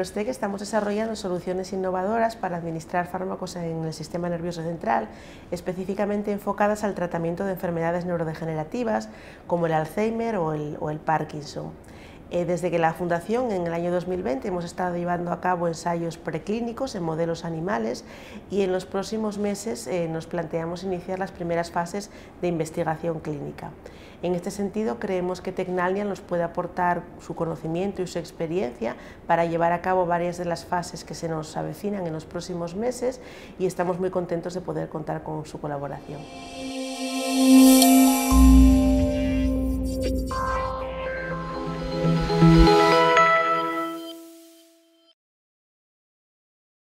Estamos desarrollando soluciones innovadoras para administrar fármacos en el sistema nervioso central, específicamente enfocadas al tratamiento de enfermedades neurodegenerativas como el Alzheimer o el Parkinson. Eh, desde que la Fundación en el año 2020 hemos estado llevando a cabo ensayos preclínicos en modelos animales y en los próximos meses eh, nos planteamos iniciar las primeras fases de investigación clínica. En este sentido, creemos que Tecnalia nos puede aportar su conocimiento y su experiencia para llevar a cabo varias de las fases que se nos avecinan en los próximos meses y estamos muy contentos de poder contar con su colaboración.